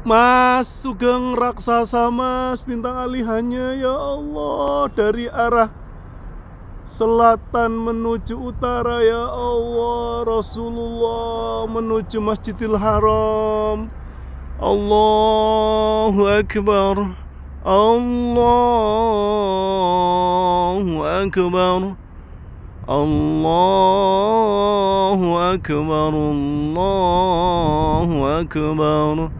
Mas Sugeng raksasa mas bintang alihannya ya Allah dari arah selatan menuju utara ya Allah Rasulullah menuju Masjidil Haram. Allahu Akbar Allahu Akbar Allahu Akbar Allahu Akbar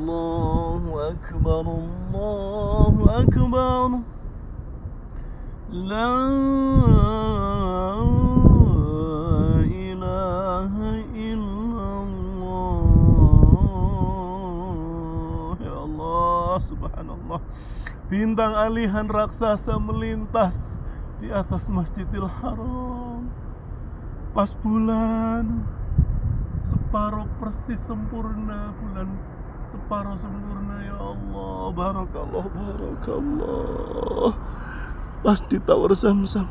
الله أكبر الله أكبر لا إله إلا الله Ya Allah subhanallah Bintang alihan raksasa melintas di atas Masjidil Haram Pas bulan Separuh persis sempurna Bulan separuh sempurna ya Allah. Barakallah Barakallah. Pas di Tower Zamzam